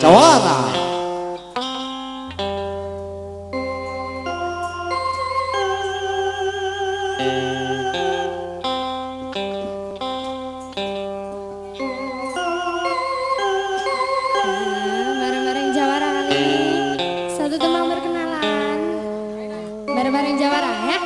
Jawara. Jawara kali Satu tembang perkenalan Bareng-bareng Jawara ya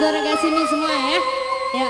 Buat warga sini semua ya. Ya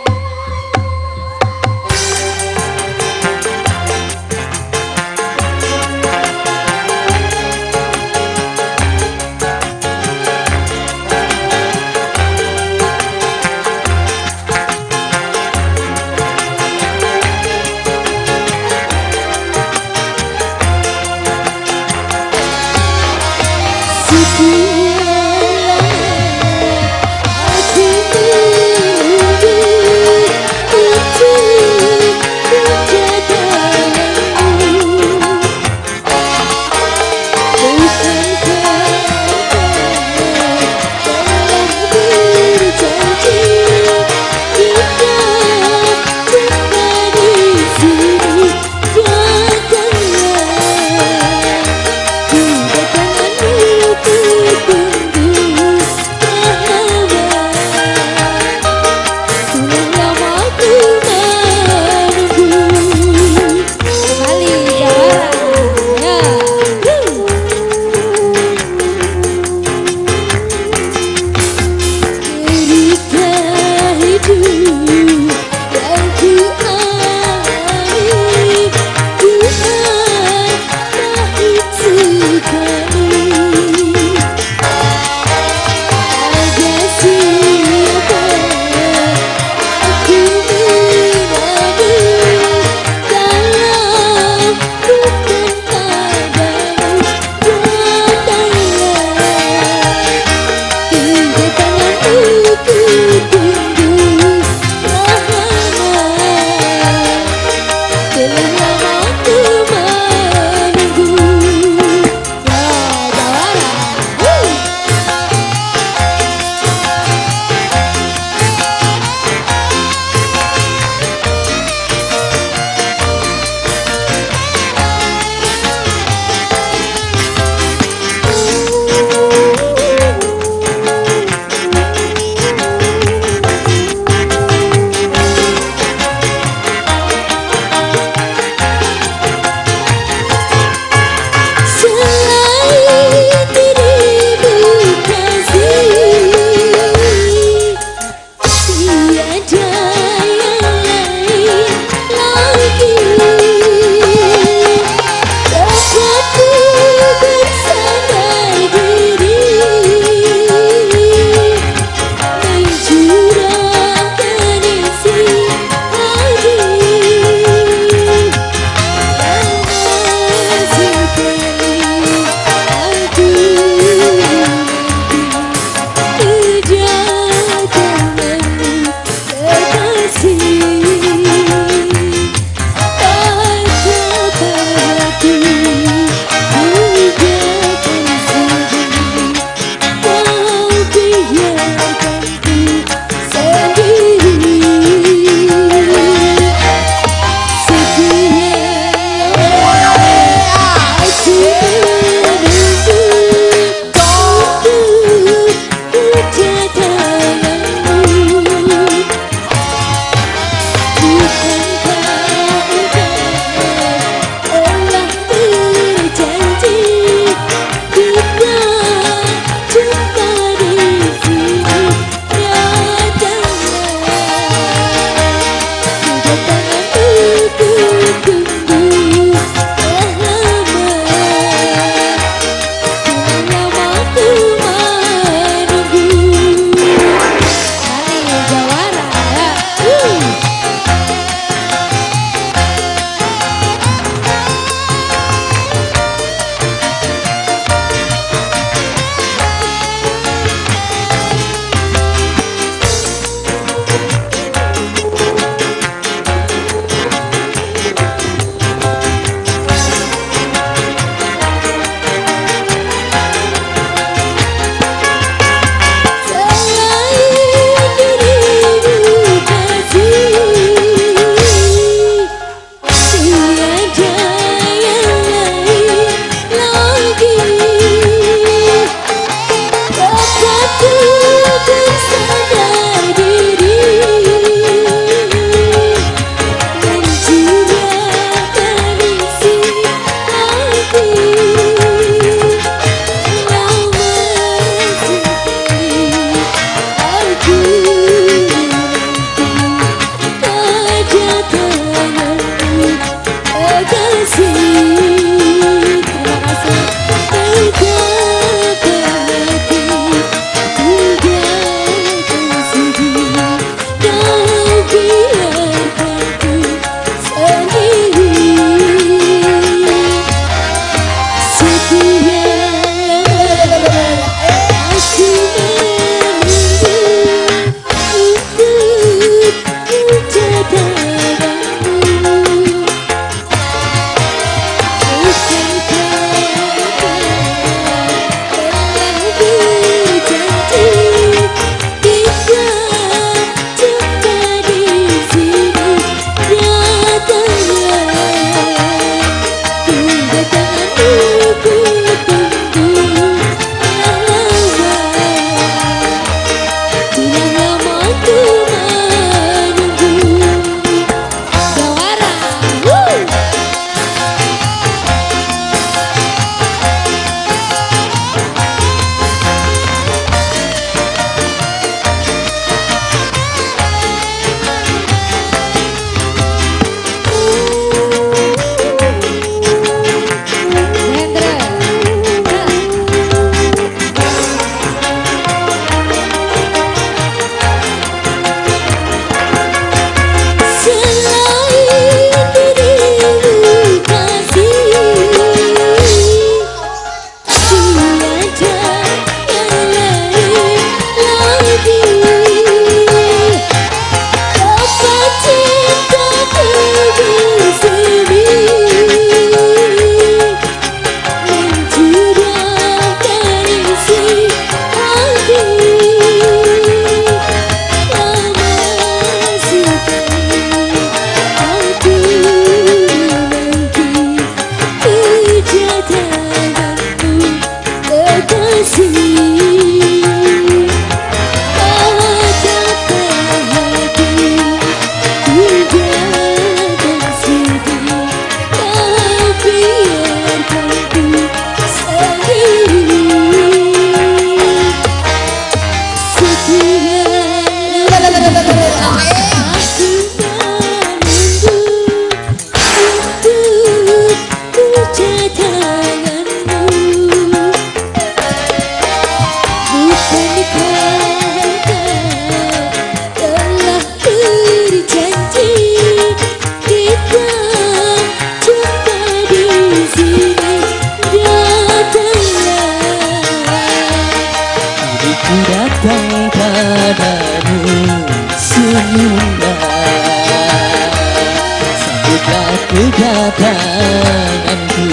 tanganku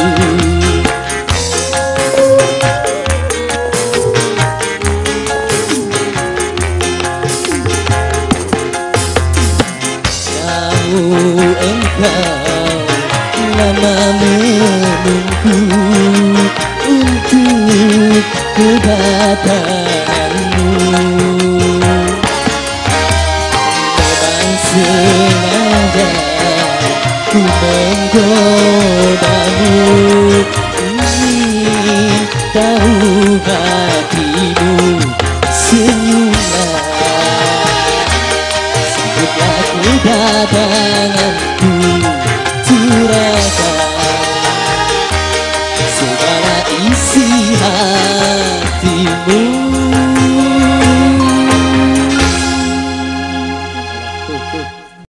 engkau lama menunggu untuk kedatanganmu Memang sengaja ku hatimu senyumlah. Sebutlah kedatanganku